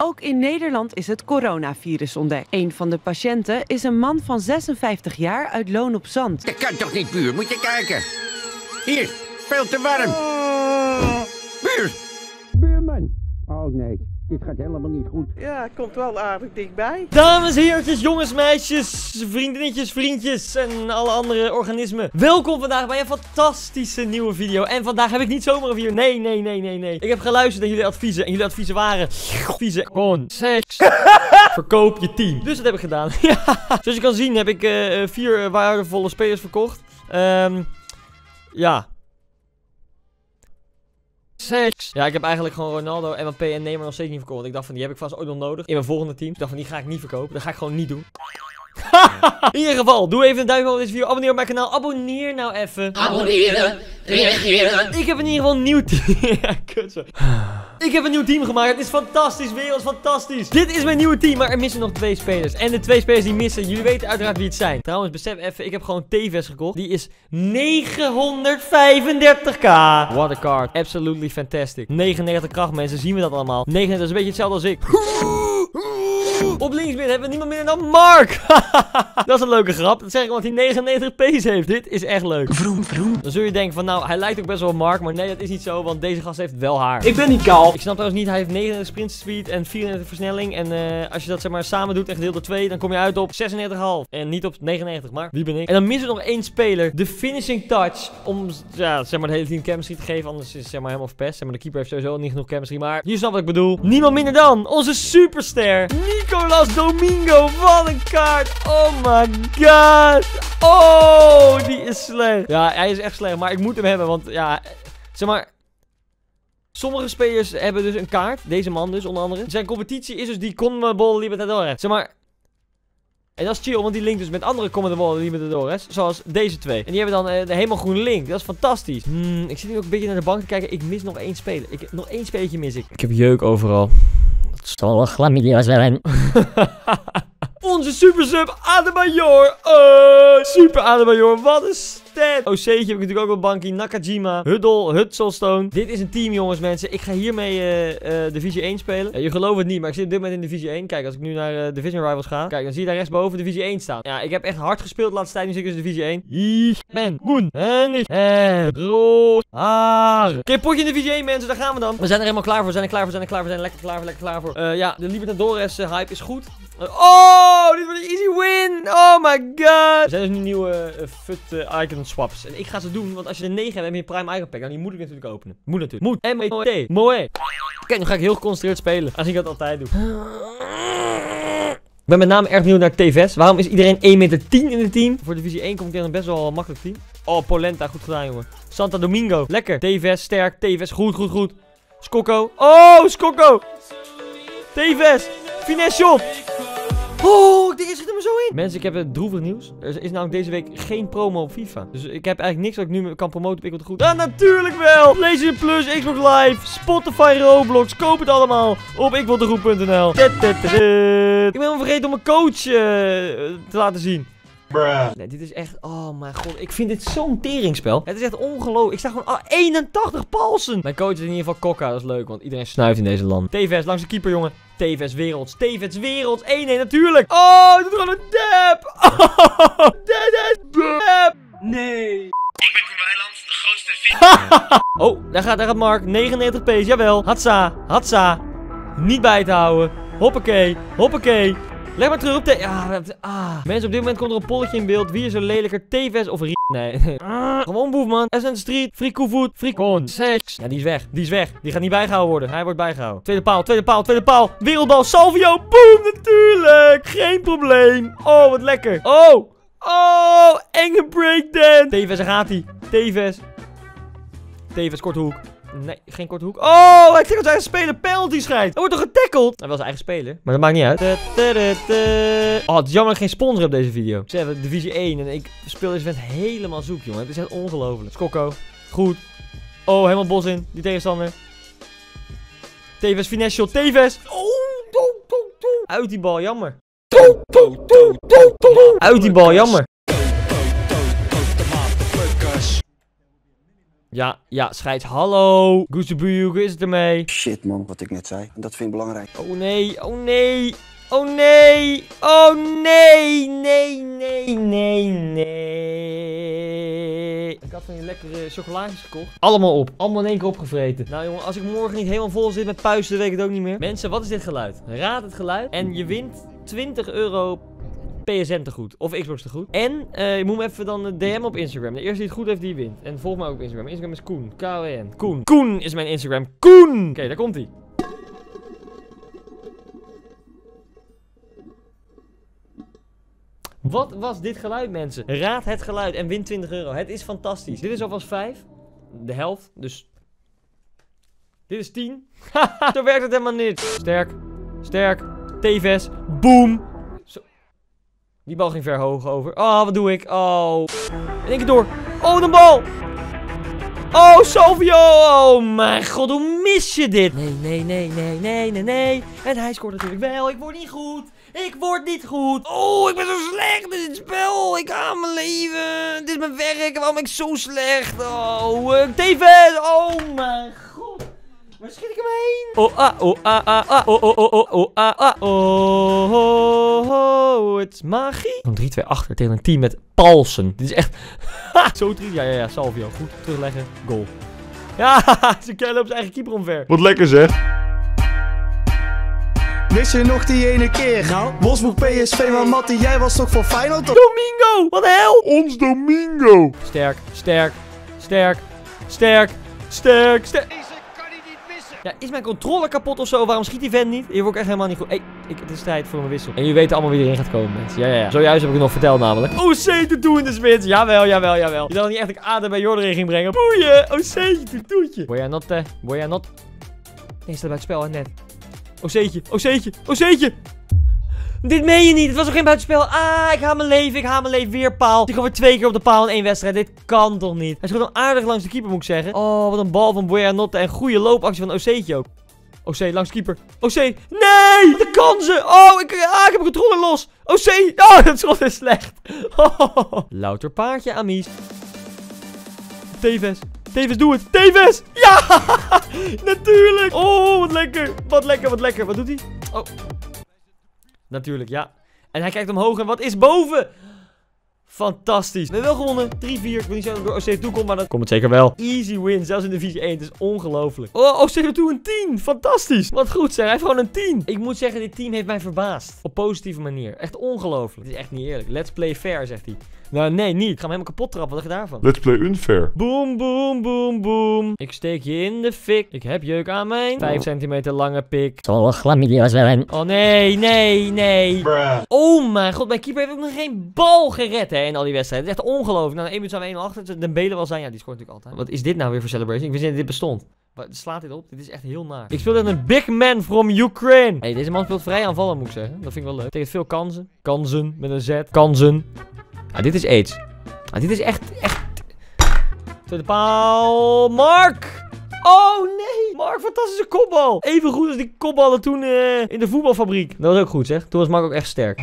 Ook in Nederland is het coronavirus ontdekt. Een van de patiënten is een man van 56 jaar uit Loon op Zand. Dat kan toch niet, buur? Moet je kijken. Hier, veel te warm. Buur. Buurman. Oh nee, dit gaat helemaal niet goed. Ja, het komt wel aardig dichtbij. Dames, heertjes, jongens, meisjes, vriendinnetjes, vriendjes en alle andere organismen. Welkom vandaag bij een fantastische nieuwe video. En vandaag heb ik niet zomaar een video. Nee, nee, nee, nee, nee. Ik heb geluisterd naar jullie adviezen. En jullie adviezen waren... Adviezen. Gewoon. Seks. Verkoop je team. Dus dat heb ik gedaan. ja. Zoals je kan zien heb ik eh, eh, vier eh, waardevolle spelers verkocht. Ehm... ja. Ja, ik heb eigenlijk gewoon Ronaldo, Mbappé en Neymar nog steeds niet verkocht. Ik dacht van, die heb ik vast ooit nog nodig in mijn volgende team. Ik dacht van, die ga ik niet verkopen. Dat ga ik gewoon niet doen. in ieder geval, doe even een duimpje op deze video. Abonneer op mijn kanaal. Abonneer nou even. Abonneren. Reageren. Ik heb in ieder geval een nieuw team. ja, kut zo. Ik heb een nieuw team gemaakt. Het is fantastisch. Wereld fantastisch. Dit is mijn nieuwe team. Maar er missen nog twee spelers. En de twee spelers die missen, jullie weten uiteraard wie het zijn. Trouwens, besef even. Ik heb gewoon Tevez gekocht. Die is 935k. What a card. Absolutely fantastic. 99 kracht, mensen. Zien we dat allemaal? 99 is een beetje hetzelfde als ik. Op linksbin hebben we niemand minder dan Mark. dat is een leuke grap. Dat zeg ik omdat hij 99 P's heeft. Dit is echt leuk. Vroom, vroom. Dan zul je denken van nou, hij lijkt ook best wel op Mark. Maar nee, dat is niet zo. Want deze gast heeft wel haar. Ik ben niet kaal. Ik snap trouwens niet, hij heeft 99 sprint speed en 34 versnelling. En eh, als je dat zeg maar samen doet en gedeeld door 2, dan kom je uit op 36,5. En niet op 99, maar wie ben ik? En dan missen we nog één speler. De finishing touch. Om ja, zeg maar, de hele team chemistry te geven. Anders is het zeg maar helemaal verpest. Zeg maar, de keeper heeft sowieso niet genoeg chemistry. Maar je snapt wat ik bedoel. Niemand minder dan onze superster. Nicolas Domingo. Wat een kaart. Oh my god. Oh, die is slecht. Ja, hij is echt slecht. Maar ik moet hem hebben. Want ja, zeg maar... Sommige spelers hebben dus een kaart. Deze man dus, onder andere. Zijn competitie is dus die Conmebol Libertadores. Zeg maar... En dat is chill, want die linkt dus met andere Conmebol Libertadores. Zoals deze twee. En die hebben dan eh, de helemaal groene link. Dat is fantastisch. Hmm, ik zit nu ook een beetje naar de bank te kijken. Ik mis nog één speler. Ik, nog één spelletje mis ik. Ik heb jeuk overal. Dat zal chlamydia zijn. Onze super sub Adebayor. Oh, super Adebayor. Wat een stat. OC'tje heb ik natuurlijk ook wel Banky. Nakajima. Huddle. Hudselstone. Dit is een team jongens mensen. Ik ga hiermee eh eh Divisie 1 spelen. Ja, je gelooft het niet, maar ik zit dit moment in Divisie 1. Kijk, als ik nu naar eh, Division Rivals ga. Kijk, dan zie je daar rechtsboven Divisie 1 staan. Ja, ik heb echt hard gespeeld de laatste tijd. Nu zit ik dus Divisie 1. Ik ben Koen. En ik en rood. Oké, potje in Divisie 1 mensen. Daar gaan we dan. We zijn er helemaal klaar voor. Zijn er klaar voor. We zijn er klaar voor. We zijn er lekker klaar voor. Lekker klaar voor. Eh, ja, de Libertadores eh, hype is goed. Oh, dit wordt een easy win. Oh my god. Er zijn dus nu nieuwe uh, FUT uh, icon swaps. En ik ga ze doen, want als je er 9 hebt, heb je een prime icon pack. En die moet ik natuurlijk openen. Moet natuurlijk. Moet. Moe. Oké, nu ga ik heel geconcentreerd spelen. Als ik dat altijd doe. Ik ben met name erg benieuwd naar TVS. Waarom is iedereen 1 meter 10 in het team? Voor divisie 1 kom ik tegen een best wel makkelijk team. Oh, Polenta. Goed gedaan, jongen. Santa Domingo. Lekker. TVS sterk. TVS goed, goed, goed. Skokko. Oh, Skokko. TVS. Finesse shot. Oh, deze zit er maar zo in. Mensen, ik heb het droevig nieuws. Er is namelijk deze week geen promo op FIFA. Dus ik heb eigenlijk niks wat ik nu kan promoten op Ik Wil Goed. Ja, natuurlijk wel. PlayStation Plus, Xbox Live, Spotify, Roblox. Koop het allemaal op ikwildegoed.nl. Ik ben wel vergeten om mijn coach uh, te laten zien. Nee, dit is echt... Oh mijn god. Ik vind dit zo'n teringspel. Het is echt ongelooflijk. Ik sta gewoon... Oh, 81 palsen. Mijn coach is in ieder geval Kokka. Dat is leuk, want iedereen snuift in deze land. TVS langs de keeper, jongen. TVS Werelds. TVS Werelds. 1-1 natuurlijk. Oh, dit is gewoon een dab. Oh, dit is dab. Nee. Ik ben Koen Weiland, de grootste fan. oh, daar gaat, daar gaat Mark. 99 pace. Jawel. Hatsa. Hatsa. Niet bij te houden. Hoppakee. Hoppakee. Leg maar terug op de... Ah. Mensen, op dit moment komt er een polletje in beeld. Wie is er lelijker? TVS of Rie... Nee. Ah, gewoon boef, man. SN Street. Koevoet. Free Kon. Seks. Ja, die is weg. Die is weg. Die gaat niet bijgehouden worden. Hij wordt bijgehouden. Tweede paal. Tweede paal. Tweede paal. Wereldbal. Salvio. Boom. Natuurlijk. Geen probleem. Oh, wat lekker. Oh. Oh. Enge breakdance. TVS, daar gaat hij. TVS. TVS, korte hoek. Nee, geen korte hoek. Oh, hij tackelt zijn eigen speler. Penalty schijnt. Hij wordt toch getackeld? Hij was eigen speler. Maar dat maakt niet uit. Oh, het is jammer geen sponsor heb deze video. Ik zeg, divisie 1. En ik speel deze vent helemaal zoek, jongen. Het is echt ongelooflijk. Skokko. Goed. Oh, helemaal bos in. Die tegenstander. Tevez, finesse shot. Tevez. Oh, Uit die bal, jammer. Uit die bal, jammer. Ja, ja, scheids. Hallo. Goezebuur, hoe is het ermee? Shit man, wat ik net zei. Dat vind ik belangrijk. Oh nee, oh nee. Oh nee. Oh nee. Nee, nee, nee, nee. Ik had van die lekkere chocolaatjes gekocht. Allemaal op. Allemaal in één keer opgevreten. Nou jongen, als ik morgen niet helemaal vol zit met puisten, dan weet ik het ook niet meer. Mensen, wat is dit geluid? Raad het geluid. En je wint 20 euro PSN te goed. Of Xbox te goed. En eh, je moet me even dan een DM op Instagram. De eerste die het goed heeft, die wint. En volg mij ook op Instagram. Instagram is Koen. K-O-E-N. Koen. Koen is mijn Instagram. Koen! Oké, daar komt hij. Wat was dit geluid, mensen? Raad het geluid en win 20 euro. Het is fantastisch. Dit is alvast 5. De helft. Dus. Dit is 10. Haha, Zo werkt het helemaal niet. Sterk. Sterk. Tevez. Boom. Die bal ging ver hoog over. Oh, wat doe ik? Oh. In één keer door. Oh, de bal. Oh, Salvio. Oh, mijn god. Hoe mis je dit? Nee, nee, nee, nee, nee, nee, nee. En hij scoort natuurlijk wel. Ik word niet goed. Ik word niet goed. Oh, ik ben zo slecht in dit spel. Ik haat mijn leven. Dit is mijn werk. Waarom ben ik zo slecht? Oh, uh, David. Oh, mijn god. Waar schiet ik hem heen? Oh, ah, oh, ah, ah, ah. Oh, oh, oh, oh, oh, ah, ah. Oh, oh, oh. Het is magie. Dan 3-2 achter tegen een team met Paulsen. Dit is echt... Ha, zo triest. Ja, ja, ja. Salvio. Goed. Terugleggen. Goal. Ja, ze kennen op zijn eigen keeper omver. Wat lekker zeg. Wist je nog die ene keer? Nou? Wolfsburg PSV, maar Mattie, jij was toch voor Feyenoord? Domingo! Wat de hel? Ons Domingo. Sterk, sterk, sterk, sterk, sterk, sterk. Ja, is mijn controle kapot of zo? Waarom schiet die vent niet? Hier word ik echt helemaal niet goed. Hey, ik, het is tijd voor mijn wissel. En jullie weten allemaal wie erin gaat komen, mensen. Ja, ja, ja. Zojuist heb ik het nog verteld namelijk. OC Tutu in de spits. Jawel, jawel, jawel. Je dacht niet echt dat ik Adem bij Jordan in ging brengen. Boeien. OC Tutuutje. Boyanot, Boyanot. Nee, staat bij het spel, hè, net. OC'tje, OC'tje, OC'tje. Dit meen je niet. Het was nog geen buitenspel. Ah, ik haal mijn leven. Ik haal mijn leven. Weer paal. Ik weer twee keer op de paal in één wedstrijd. Dit kan toch niet? Hij schoot dan aardig langs de keeper, moet ik zeggen. Oh, wat een bal van Boyanotte. En goede loopactie van OC'tje ook. OC, langs keeper. OC. Nee! De kansen. Oh, ik, ah, ik heb een controle los. OC. Oh, dat schot is slecht. Louter paardje, Amies. Tevez. Tevez, doe het. Tevez. Ja! Natuurlijk. Oh, wat lekker. Wat lekker, wat lekker. Wat doet hij? Oh. Natuurlijk, ja. En hij kijkt omhoog en wat is boven? Fantastisch. We hebben wel gewonnen. 3-4. Ik wil niet zeggen dat ik door OC toe kom, maar dat komt het zeker wel. Easy win. Zelfs in divisie 1. Het is ongelooflijk. Oh, OC toe een 10. Fantastisch. Wat goed zeg. Hij heeft gewoon een 10. Ik moet zeggen, dit team heeft mij verbaasd. Op positieve manier. Echt ongelooflijk. Dit is echt niet eerlijk. Let's play fair, zegt hij. Nou, nee, niet. Ik ga hem helemaal kapot trappen. Wat dacht je daarvan? Let's play unfair. Boom, boom, boom, boom. Ik steek je in de fik. Ik heb jeuk aan mijn 5 centimeter lange pik. Oh nee, nee, nee. Oh mijn god, mijn keeper heeft ook nog geen bal gered hè, in al die wedstrijden. Het is echt ongelooflijk. Nou, 1 minuut zijn we 1 achter. De belen wel zijn. Ja, die scoort natuurlijk altijd. Wat is dit nou weer voor celebration? Ik wist niet dat dit bestond. Slaat dit op? Dit is echt heel naar. Ik speel tegen een big man from Ukraine. Hey, deze man speelt vrij aanvallen, moet ik zeggen. Dat vind ik wel leuk. Tegen veel kansen. Kansen met een Z. Kansen. Ah, dit is AIDS. Ah, dit is echt, echt... Tweede paal. Mark! Oh nee! Mark, fantastische kopbal! Even goed als die kopballen toen eh, in de voetbalfabriek. Dat was ook goed zeg. Toen was Mark ook echt sterk.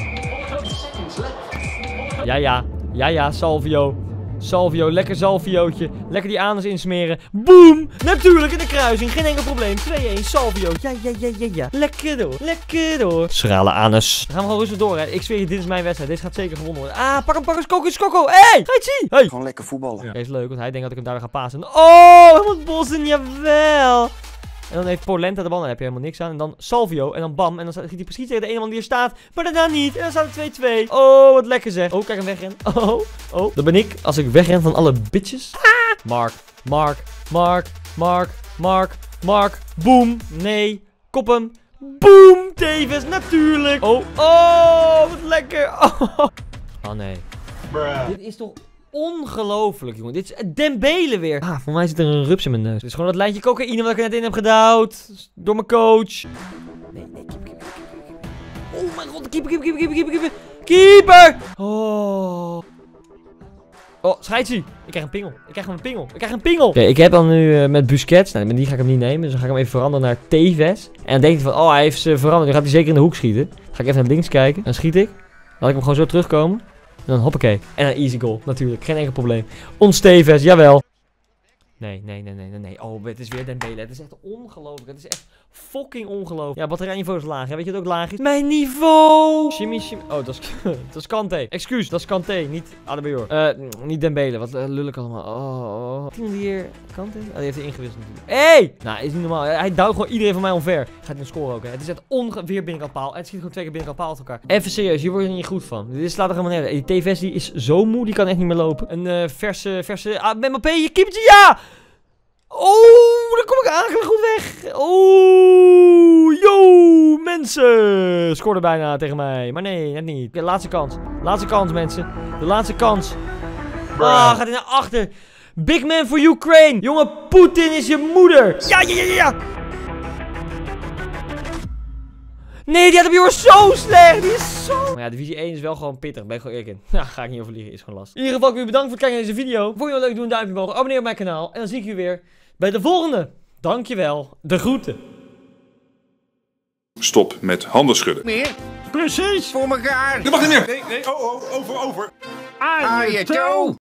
Ja, ja. Ja, ja, Salvio. Salvio, lekker Salviootje. Lekker die anus insmeren. Boom! Natuurlijk in de kruising, geen enkel probleem. 2-1, Salvio. Ja, ja, ja, ja, ja. Lekker door, lekker door. Schrale anus. Dan gaan we gewoon rustig door, hè. Ik zweer je, dit is mijn wedstrijd. Dit gaat zeker gewonnen worden. Ah, pak hem, pak eens, Coco, Coco. Hé, hey, ga je het zien? Hey. Gewoon lekker voetballen. Oké, is leuk, want hij denkt dat ik hem daar ga pasen. Oh, helemaal bossen, jawel. En dan heeft Polenta de bal, dan heb je helemaal niks aan. En dan Salvio, en dan bam. En dan schiet hij precies tegen de ene man die er staat. Maar daarna niet. En dan staat het 2-2. Oh, wat lekker zeg. Oh, kijk hem wegrennen. Oh, oh. Dat ben ik als ik wegren van alle bitches. Mark, Mark, Mark, Mark, Mark, Mark. Boom. Nee. Kop hem. Boom. Tevens, natuurlijk. Oh, oh, wat lekker. Oh, oh nee. Dit is toch ongelooflijk, jongen. Dit is Dembele weer. Ah, voor mij zit er een rups in mijn neus. Dit is gewoon dat lijntje cocaïne wat ik er net in heb gedouwd. Door mijn coach. Nee, nee, keeper, keeper, keeper. Oh mijn god, keeper, keeper, keeper, keeper, keeper. Keeper! Oh. Oh, scheidsie. Ik krijg een pingel. Ik krijg een pingel. Ik krijg een pingel. Oké, ik heb dan nu uh, met Busquets. Nou, met die ga ik hem niet nemen. Dus dan ga ik hem even veranderen naar Tevez. En dan denk je van, oh, hij heeft ze veranderd. Nu gaat hij zeker in de hoek schieten. Dan ga ik even naar links kijken. Dan schiet ik. Laat ik hem gewoon zo terugkomen. En dan hoppakee. En een easy goal, natuurlijk. Geen enkel probleem. Tevez, jawel. Nee, nee, nee, nee, nee, nee. Oh, het is weer Dembele. Het is echt ongelooflijk. Het is echt fucking ongelooflijk. Ja, batterijniveau is laag. Ja, weet je wat ook laag is? Mijn niveau! Shimmy, shimmy. Oh, dat is, dat is Kante. Excuus, dat is Kante. Niet Adebayor. Eh, mm, niet Dembele. Wat uh, lul ik allemaal. Oh, oh. Iemand die hier... Kante? Oh, die heeft hij ingewisseld natuurlijk. Hé! Hey! Nou, is niet normaal. Hij duwt gewoon iedereen van mij omver. Gaat nu scoren ook, hè. Het is echt onge... Weer binnenkant paal. Het schiet gewoon twee keer binnenkant paal uit elkaar. Even serieus, hier word je er niet goed van. Dit slaat er helemaal nergens. Die TVS die is zo moe, die kan echt niet meer lopen. Een eh, verse, verse... Ah, Mbappé, je keepertje, ja! Oh, dan kom ik eigenlijk goed weg. Oh, yo, mensen. Scoorde bijna tegen mij. Maar nee, net niet. De laatste kans. Laatste kans, mensen. De laatste kans. Ah, gaat hij naar achter. Big man for Ukraine. Jongen, Poetin is je moeder. Ja, ja, ja, ja. Nee, die Adebayor is zo slecht. Die is. Maar ja, divisie 1 is wel gewoon pittig. Ben ik gewoon eerlijk in. Ja, ga ik niet over liegen. Is gewoon lastig. In ieder geval, ik wil je bedanken voor het kijken naar deze video. Vond je het leuk? Doe een duimpje omhoog. Abonneer op mijn kanaal. En dan zie ik je weer bij de volgende. Dankjewel. De groeten. Stop met handen schudden. Meer? Precies. Voor elkaar. Dat mag niet meer. Nee, nee, oh, oh, over, over. Aan je toe.